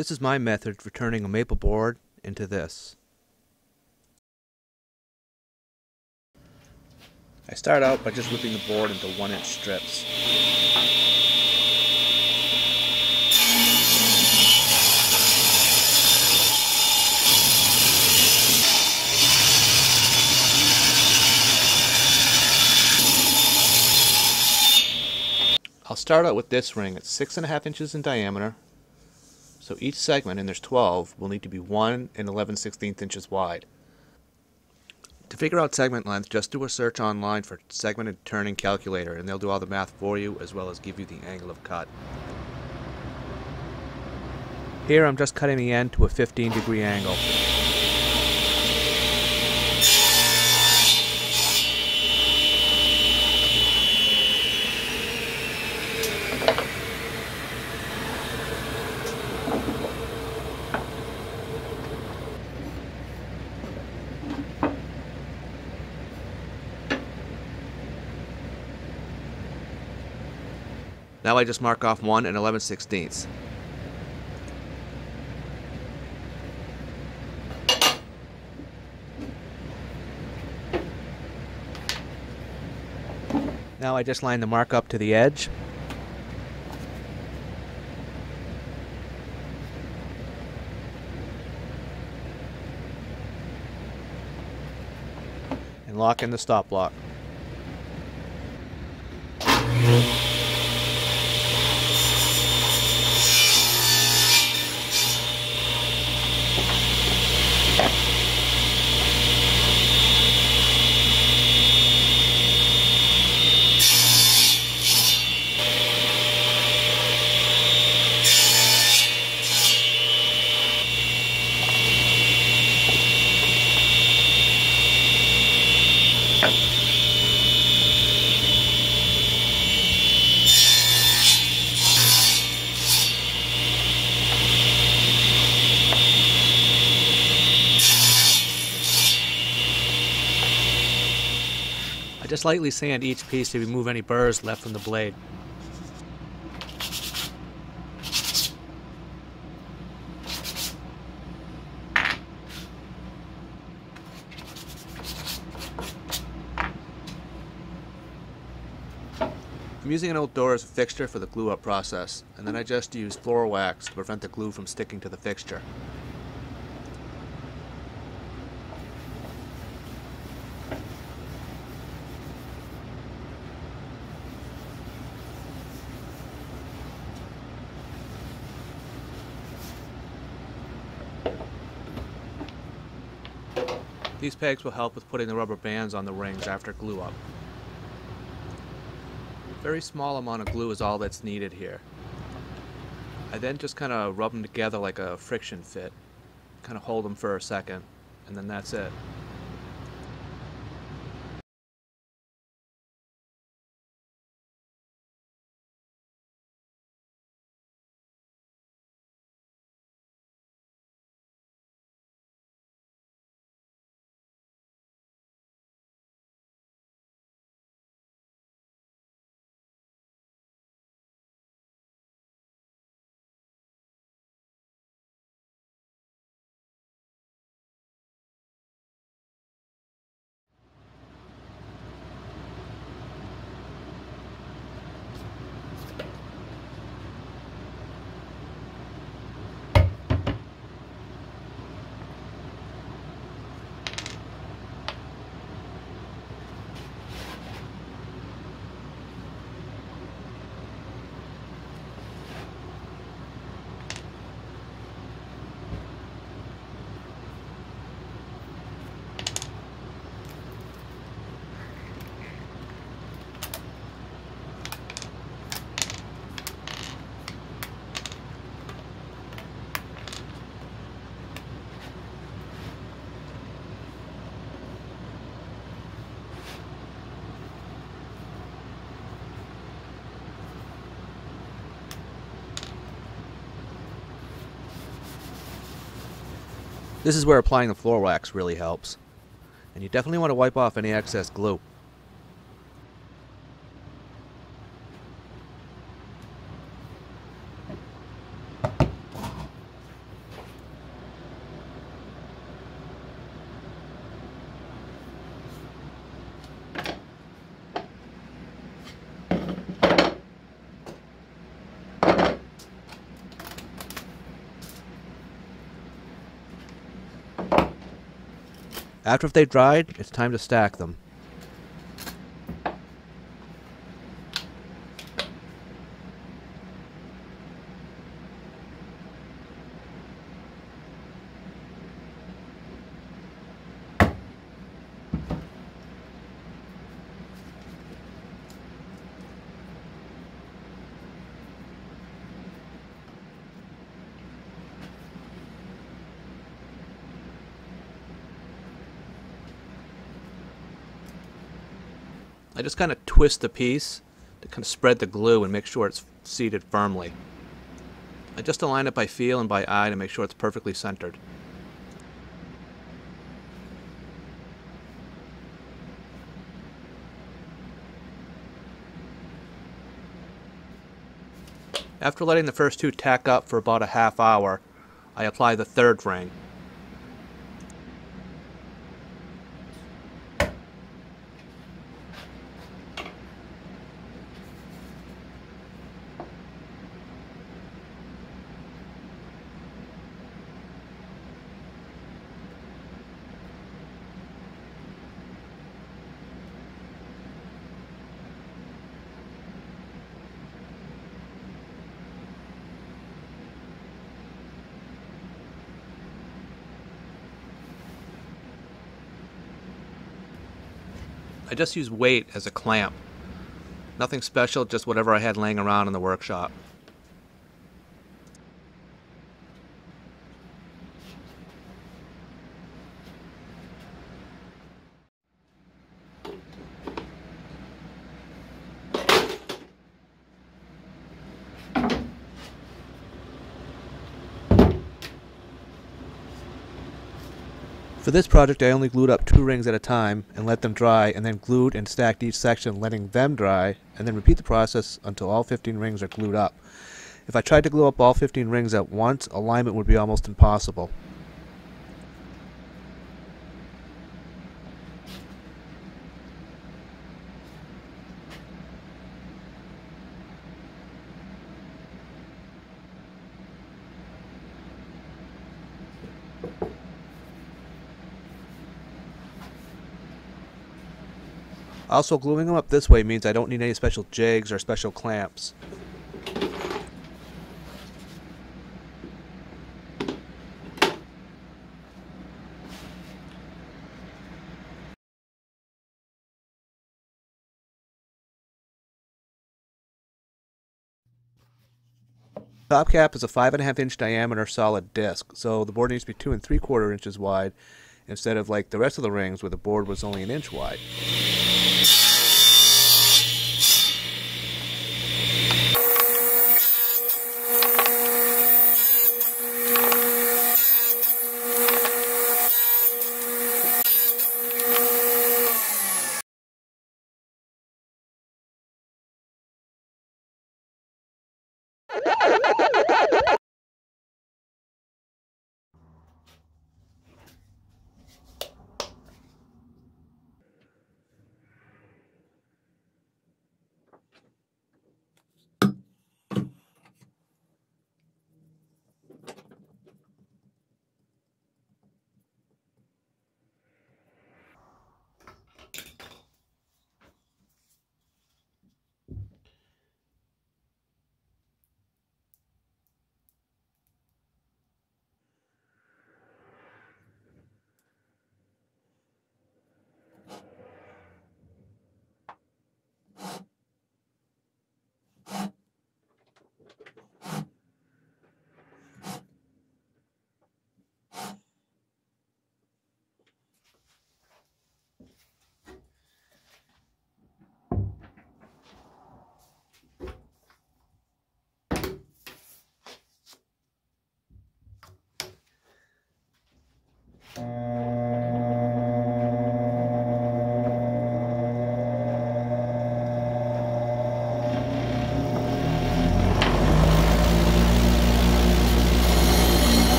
This is my method for turning a maple board into this. I start out by just ripping the board into one inch strips. I'll start out with this ring. It's six and a half inches in diameter. So each segment, and there's 12, will need to be 1 and 11 16th inches wide. To figure out segment length, just do a search online for segmented turning calculator and they'll do all the math for you as well as give you the angle of cut. Here I'm just cutting the end to a 15 degree angle. Now I just mark off 1 and 11 sixteenths. Now I just line the mark up to the edge. And lock in the stop block. Just lightly sand each piece to remove any burrs left from the blade. I'm using an old door as a fixture for the glue up process, and then I just use floor wax to prevent the glue from sticking to the fixture. These pegs will help with putting the rubber bands on the rings after glue up. A very small amount of glue is all that's needed here. I then just kind of rub them together like a friction fit. Kind of hold them for a second, and then that's it. This is where applying the floor wax really helps. And you definitely want to wipe off any excess glue. After they've dried, it's time to stack them. I just kind of twist the piece to kind of spread the glue and make sure it's seated firmly. I just align it by feel and by eye to make sure it's perfectly centered. After letting the first two tack up for about a half hour, I apply the third ring. I just use weight as a clamp. Nothing special, just whatever I had laying around in the workshop. For this project I only glued up two rings at a time and let them dry and then glued and stacked each section letting them dry and then repeat the process until all 15 rings are glued up. If I tried to glue up all 15 rings at once, alignment would be almost impossible. Also, gluing them up this way means I don't need any special jigs or special clamps. Top cap is a five and a half inch diameter solid disc, so the board needs to be two and three quarter inches wide instead of like the rest of the rings where the board was only an inch wide.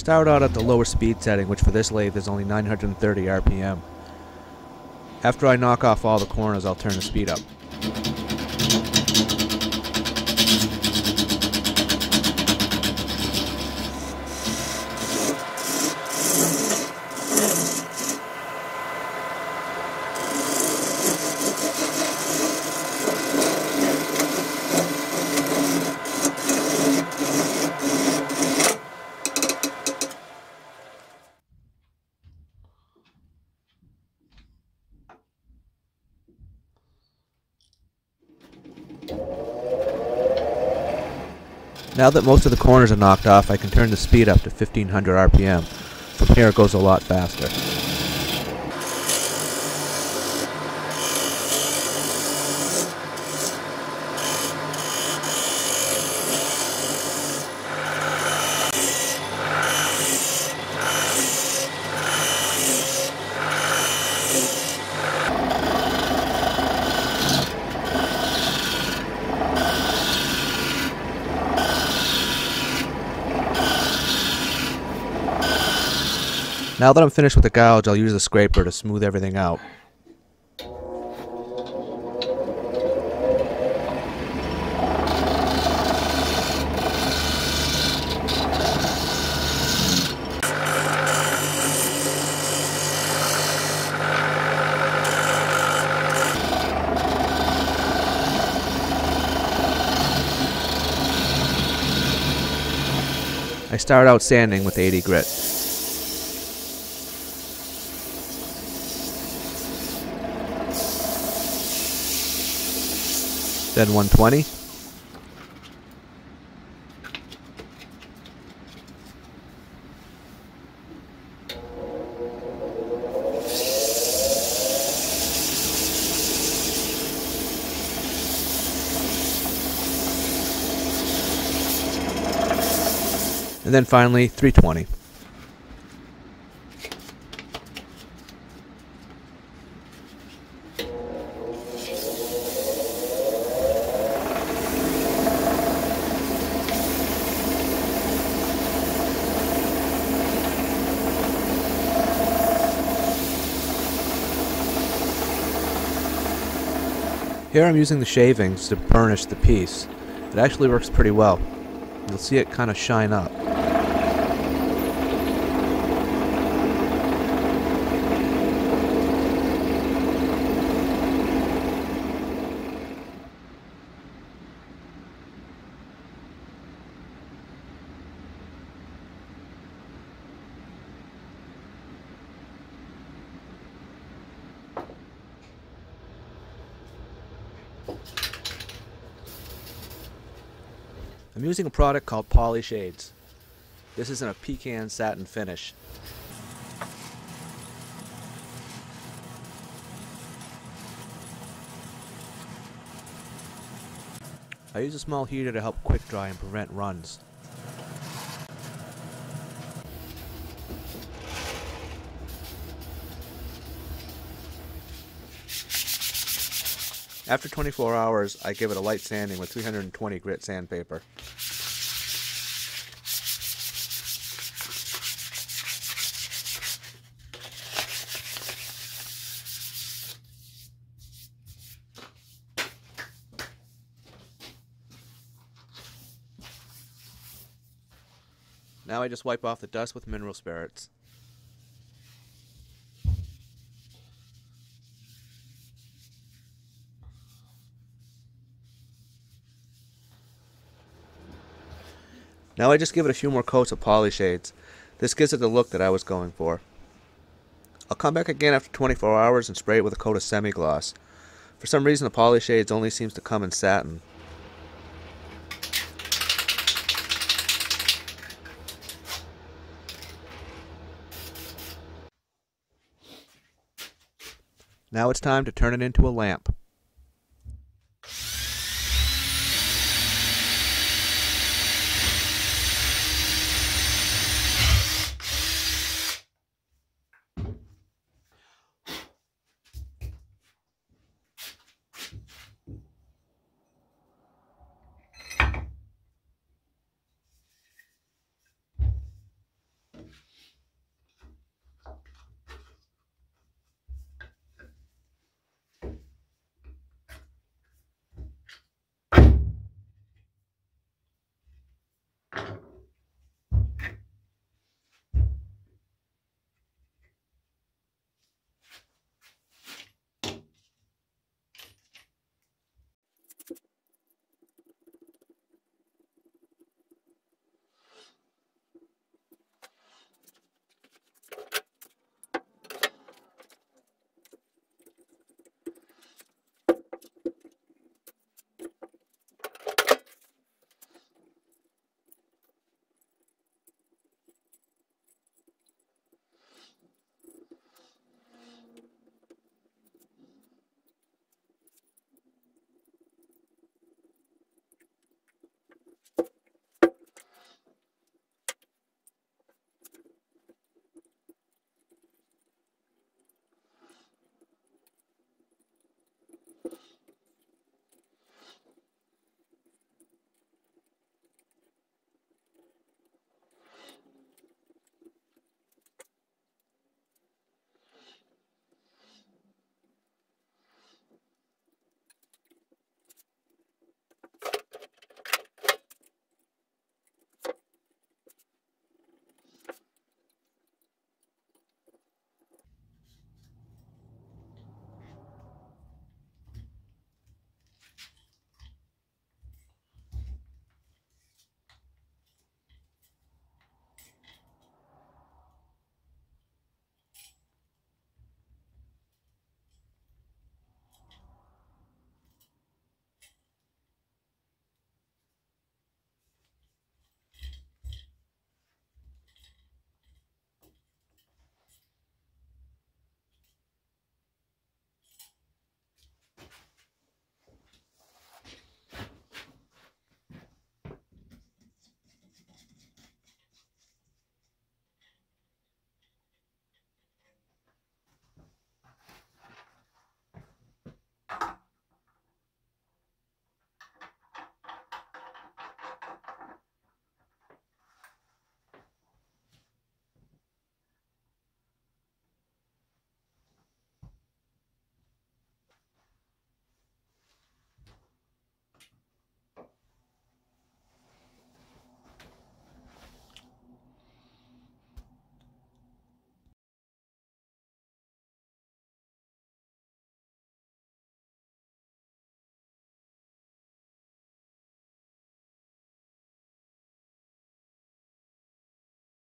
I started out at the lower speed setting, which for this lathe is only 930 RPM. After I knock off all the corners, I'll turn the speed up. Now that most of the corners are knocked off, I can turn the speed up to 1500 RPM. From here it goes a lot faster. Now that I'm finished with the gouge, I'll use the scraper to smooth everything out. I start out sanding with 80 grit. Then 120. And then finally 320. Here I'm using the shavings to burnish the piece. It actually works pretty well. You'll see it kind of shine up. I'm using a product called Poly Shades. This is in a pecan satin finish. I use a small heater to help quick dry and prevent runs. After 24 hours, I give it a light sanding with 320 grit sandpaper. Now I just wipe off the dust with mineral spirits. Now I just give it a few more coats of poly shades. This gives it the look that I was going for. I'll come back again after 24 hours and spray it with a coat of semi-gloss. For some reason the poly shades only seems to come in satin. Now it's time to turn it into a lamp.